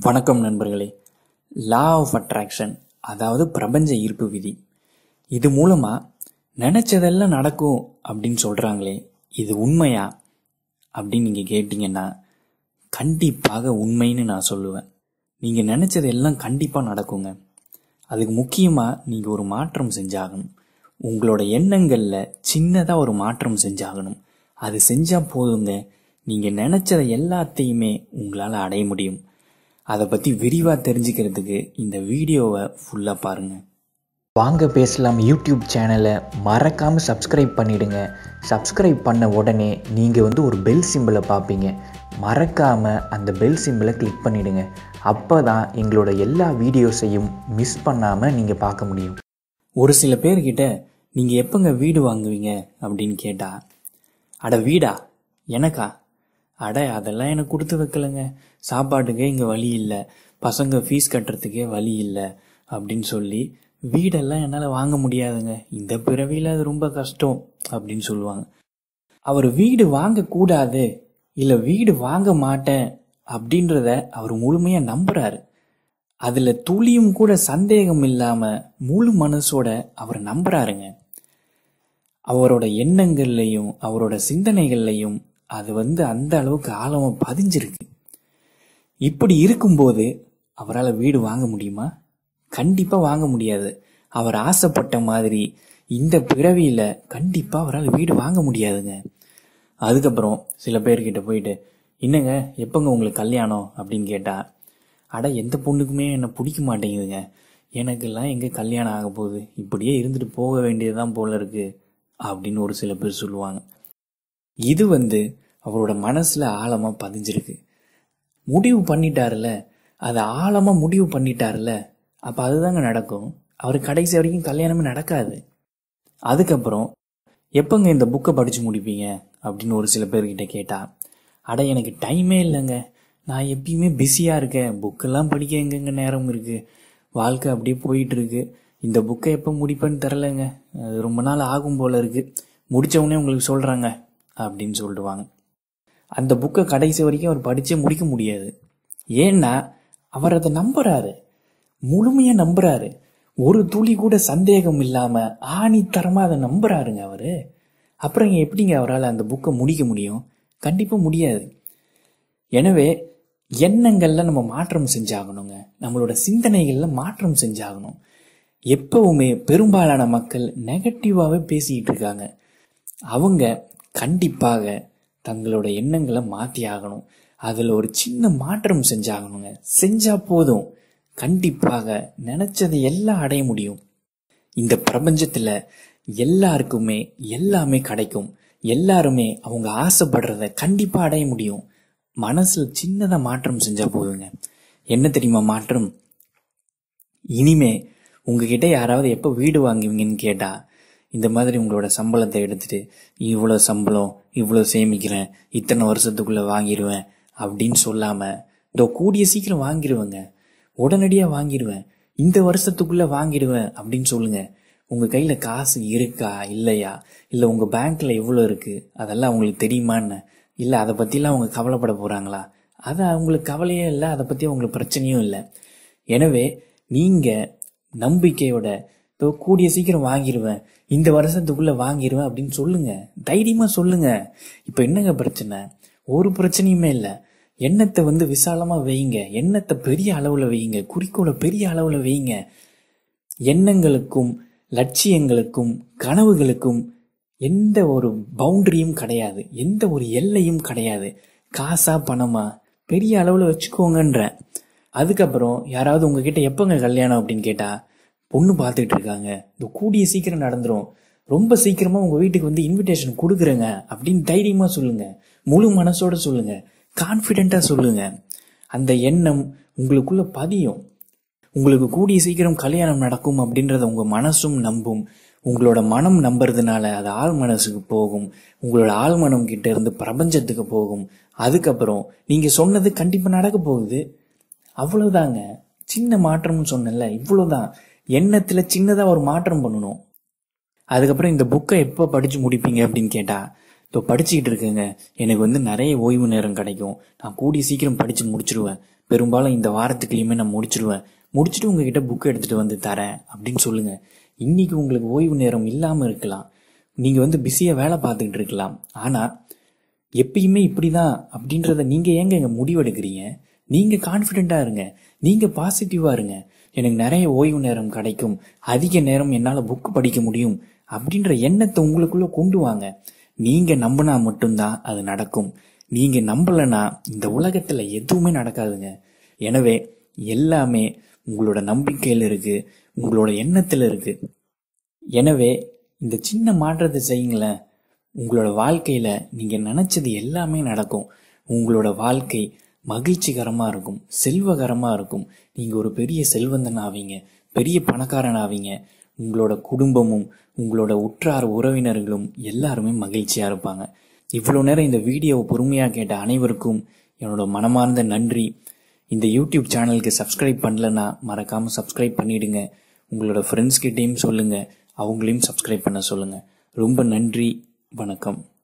வணக்கம் நண்பர்களே. Law of attraction அதாவது பிரபஞ்ச ஈர்ப்பு விதி. இது மூலமா நினைச்சதெல்லாம் நடக்கும் அப்படின்னு சொல்றாங்களே இது உண்மையா அப்படின்னு நீங்க கேட்டீங்கன்னா கண்டிப்பாக உண்மைன்னு நான் சொல்லுவேன். நீங்க நினைச்சது எல்லாம் கண்டிப்பா நடக்குங்க. அதுக்கு முக்கியமா நீங்க ஒரு மாற்றம் செஞ்சாகணும். உங்களோட எண்ணங்கள்ல சின்னதா ஒரு மாற்றம் செஞ்சாகணும். அது செஞ்சா போதுங்க. நீங்க நினைச்சதை எல்லாத்தையுமே உங்களால் அடைய முடியும். அதை பத்தி விரிவா தெரிஞ்சுக்கிறதுக்கு இந்த வீடியோவை ஃபுல்லா பாருங்க. வாங்க பேசலாம் யூடியூப் சேனலை. மறக்காமல் சப்ஸ்கிரைப் பண்ணிடுங்க. சப்ஸ்கிரைப் பண்ண உடனே நீங்கள் வந்து ஒரு பெல் சிம்பிளை பார்ப்பீங்க. மறக்காமல் அந்த பெல் சிம்பிளை கிளிக் பண்ணிடுங்க. அப்போ தான் எங்களோட எல்லா வீடியோஸையும் மிஸ் பண்ணாமல் நீங்கள் பார்க்க முடியும். ஒரு சில பேர்கிட்ட நீங்க எப்பங்க வீடு வாங்குவீங்க? அப்படின்னு கேட்டா அட வீடா? எனக்கா? அட அதெல்லாம் எனக்கு கொடுத்து வைக்கலங்க. சாப்பாட்டுக்கே இங்கே வழி இல்லை. பசங்க ஃபீஸ் கட்டுறதுக்கே வழி இல்லை. அப்படின்னு சொல்லி வீடெல்லாம் என்னால் வாங்க முடியாதுங்க. இந்த பிறவியில் அது ரொம்ப கஷ்டம் அப்படின்னு சொல்லுவாங்க. அவர் வீடு வாங்கக்கூடாது இல்லை வீடு வாங்க மாட்டேன் அப்படின்றத அவர் முழுமையாக நம்புறாரு. அதில் துளியும் கூட சந்தேகம் இல்லாமல் முழு மனசோட அவர் நம்புறாருங்க. அவரோட எண்ணங்கள்லையும் அவரோட சிந்தனைகள்லையும் அது வந்து அந்த அளவுக்கு ஆழமாக பதிஞ்சிருக்கு. இப்படி இருக்கும்போது அவரால் வீடு வாங்க முடியுமா? கண்டிப்பாக வாங்க முடியாது. அவர் ஆசைப்பட்ட மாதிரி இந்த பிறவியில் கண்டிப்பாக அவரால் வீடு வாங்க முடியாதுங்க. அதுக்கப்புறம் சில பேர்கிட்ட போயிட்டு என்னங்க எப்போங்க உங்களுக்கு கல்யாணம்? அப்படின்னு கேட்டால் அட எந்த பொண்ணுக்குமே என்னை பிடிக்க மாட்டேங்குதுங்க. எனக்கெல்லாம் எங்கே கல்யாணம் ஆக போகுது? இப்படியே இருந்துட்டு போக வேண்டியதுதான் போல இருக்குது அப்படின்னு ஒரு சில பேர் சொல்லுவாங்க. இது வந்து அவரோட மனசில் ஆழமாக பதிஞ்சிருக்கு. முடிவு பண்ணிட்டாருல. அதை ஆழமாக முடிவு பண்ணிட்டாருல. அப்போ அதுதாங்க நடக்கும். அவர் கடைசி வரைக்கும் கல்யாணமே நடக்காது. அதுக்கப்புறம் எப்போங்க இந்த புக்கை படித்து முடிப்பீங்க? அப்படின்னு ஒரு சில பேர்கிட்ட கேட்டா அட எனக்கு டைமே இல்லைங்க. நான் எப்பயுமே பிஸியாக இருக்கேன். புக்கெல்லாம் படிக்க எங்கெங்க நேரம் இருக்குது வாழ்க்கை அப்படியே போயிட்டு இருக்கு இந்த புக்கை எப்போ முடிப்பேன்னு தெரிலங்க அது ரொம்ப நாள் ஆகும் போல இருக்குது முடிச்ச உங்களுக்கு சொல்கிறாங்க அப்படின்னு சொல்லிடுவாங்க. அந்த புக்கை கடைசி வரைக்கும் அவர் படித்தே முடிக்க முடியாது. ஏன்னா அவர் அதை நம்புறாரு. முழுமையா நம்புறாரு. ஒரு துளி கூட சந்தேகம் இல்லாம ஆணித்தரமா அதை நம்புறாருங்க அவரு. அப்புறம் எப்படிங்க அவரால் அந்த புக்கை முடிக்க முடியும்? கண்டிப்பா முடியாது. எனவே எண்ணங்கள்ல நம்ம மாற்றம் செஞ்சாகணுங்க. நம்மளோட சிந்தனைகள்ல மாற்றம் செஞ்சாகணும். எப்பவுமே பெரும்பாலான மக்கள் நெகட்டிவாகவே பேசிக்கிட்டு இருக்காங்க. அவங்க கண்டிப்பாக தங்களோட எண்ணங்களை மாற்றி ஆகணும். அதில் ஒரு சின்ன மாற்றம் செஞ்சாகணுங்க. செஞ்சால் போதும். கண்டிப்பாக நினச்சதை எல்லாம் அடைய முடியும். இந்த பிரபஞ்சத்தில் எல்லாருக்குமே எல்லாமே கிடைக்கும். எல்லாருமே அவங்க ஆசைப்படுறத கண்டிப்பாக அடைய முடியும். மனசில் சின்னதாக மாற்றம் செஞ்சால் போதுங்க. என்ன தெரியுமா மாற்றம்? இனிமே உங்ககிட்ட யாராவது எப்போ வீடு வாங்குவீங்கன்னு கேட்டால் இந்த மாதிரி உங்களோட சம்பளத்தை எடுத்துட்டு இவ்வளோ சம்பளம் இவ்வளோ சேமிக்கிறேன் இத்தனை வருஷத்துக்குள்ளே வாங்கிடுவேன் அப்படின்னு சொல்லாமல் இதோ கூடிய சீக்கிரம் வாங்கிடுவேங்க உடனடியாக வாங்கிடுவேன் இந்த வருஷத்துக்குள்ளே வாங்கிடுவேன் அப்படின்னு சொல்லுங்கள் உங்கள் கையில் காசு இருக்கா இல்லையா? இல்லை உங்கள் பேங்க்கில் எவ்வளோ இருக்குது அதெல்லாம் அவங்களுக்கு தெரியுமான்னு? இல்லை அதை பற்றிலாம் அவங்க கவலைப்பட போகிறாங்களா அது அவங்களுக்கு கவலையே இல்லை அதை பற்றி அவங்களுக்கு பிரச்சனையும் இல்லை. எனவே நீங்கள் நம்பிக்கையோட தோ கூடிய சீக்கிரம் வாங்கிடுவேன் இந்த வருஷத்துக்குள்ளே வாங்கிடுவேன் அப்படின்னு சொல்லுங்கள் தைரியமாக சொல்லுங்கள் இப்போ என்னங்க பிரச்சனை? ஒரு பிரச்சனையுமே இல்லை. எண்ணத்தை வந்து விசாலமாக வைங்க. எண்ணத்தை பெரிய அளவில் வைங்க. குறிக்கோளை பெரிய அளவில் வைங்க. எண்ணங்களுக்கும் லட்சியங்களுக்கும் கனவுகளுக்கும் எந்த ஒரு பவுண்டரியும் கிடையாது. எந்த ஒரு எல்லையும் கிடையாது. காசா பணமா? பெரிய அளவில் வச்சுக்கோங்கன்ற. அதுக்கப்புறம் யாராவது உங்ககிட்ட எப்போங்க கல்யாணம் அப்படின்னு கேட்டால் பொண்ணு பார்த்துக்கிட்டு இருக்காங்க. இந்த கூடிய சீக்கிரம் நடந்துரும். ரொம்ப சீக்கிரமாக உங்கள் வீட்டுக்கு வந்து இன்விடேஷன் கொடுக்குறேங்க. அப்படின்னு தைரியமாக சொல்லுங்கள் முழு மனசோட சொல்லுங்கள் கான்ஃபிடெண்ட்டாக சொல்லுங்கள் அந்த எண்ணம் உங்களுக்குள்ளே பதியும். உங்களுக்கு கூடிய சீக்கிரம் கல்யாணம் நடக்கும் அப்படின்றத உங்கள் மனசும் நம்பும். உங்களோட மனம் நம்புறதுனால அது ஆள் மனசுக்கு போகும். உங்களோட ஆள் மனம் கிட்ட இருந்து பிரபஞ்சத்துக்கு போகும். அதுக்கப்புறம் நீங்கள் சொன்னது கண்டிப்பாக நடக்க போகுது. அவ்வளோதாங்க சின்ன மாற்றம்னு சொன்னேன்ல இவ்வளோதான் எண்ணத்தில் சின்னதாக ஒரு மாற்றம் பண்ணணும். அதுக்கப்புறம் இந்த புக்கை எப்போ படித்து முடிப்பீங்க அப்படின்னு கேட்டால் இப்போ படிச்சுக்கிட்டு இருக்கேங்க. எனக்கு வந்து நிறைய ஓய்வு நேரம் கிடைக்கும். நான் கூடிய சீக்கிரம் படித்து முடிச்சிருவேன். பெரும்பாலும் இந்த வாரத்துக்குள்ளேயுமே நான் முடிச்சிடுவேன் முடிச்சுட்டு உங்ககிட்ட புக் எடுத்துகிட்டு வந்து தரேன் அப்படின்னு சொல்லுங்கள் இன்னைக்கு உங்களுக்கு ஓய்வு நேரம் இல்லாமல் இருக்கலாம். நீங்கள் வந்து பிஸியாக வேலை பார்த்துக்கிட்டு இருக்கலாம். ஆனால் எப்பயுமே இப்படி தான் அப்படின்றத நீங்கள் ஏங்க இங்கே முடிவெடுக்கிறீங்க? நீங்கள் கான்ஃபிடெண்ட்டாக இருங்க. நீங்கள் பாசிட்டிவாக இருங்க. எனக்கு நிறைய ஓய்வு நேரம் கிடைக்கும். அதிக நேரம் என்னால் புக் படிக்க முடியும். அப்படின்ற எண்ணத்தை உங்களுக்குள்ளே கொண்டு வாங்க. நீங்கள் நம்பினா மட்டும்தான் அது நடக்கும். நீங்கள் நம்பலைன்னா இந்த உலகத்தில் எதுவுமே நடக்காதுங்க. எனவே எல்லாமே உங்களோட நம்பிக்கையில் இருக்குது உங்களோட எண்ணத்தில் இருக்குது எனவே இந்த சின்ன மாற்றத்தை செய்யுங்களேன். உங்களோட வாழ்க்கையில் நீங்கள் நினச்சது எல்லாமே நடக்கும். உங்களோட வாழ்க்கை மகிழ்ச்சிகரமாக இருக்கும் செல்வகரமாக இருக்கும். நீங்கள் ஒரு பெரிய செல்வந்தன் ஆவீங்க பெரிய பணக்காரன் ஆவீங்க உங்களோட குடும்பமும் உங்களோட உற்றார் உறவினர்களும் எல்லாருமே மகிழ்ச்சியாக இருப்பாங்க. இவ்வளோ நேரம் இந்த வீடியோவை பொறுமையாக கேட்ட அனைவருக்கும் என்னோட மனமார்ந்த நன்றி. இந்த யூடியூப் சேனலுக்கு சப்ஸ்கிரைப் பண்ணலன்னா மறக்காமல் சப்ஸ்கிரைப் பண்ணிவிடுங்க உங்களோட ஃப்ரெண்ட்ஸ் சொல்லுங்கள் அவங்களையும் சப்ஸ்கிரைப் பண்ண சொல்லுங்கள் ரொம்ப நன்றி. வணக்கம்.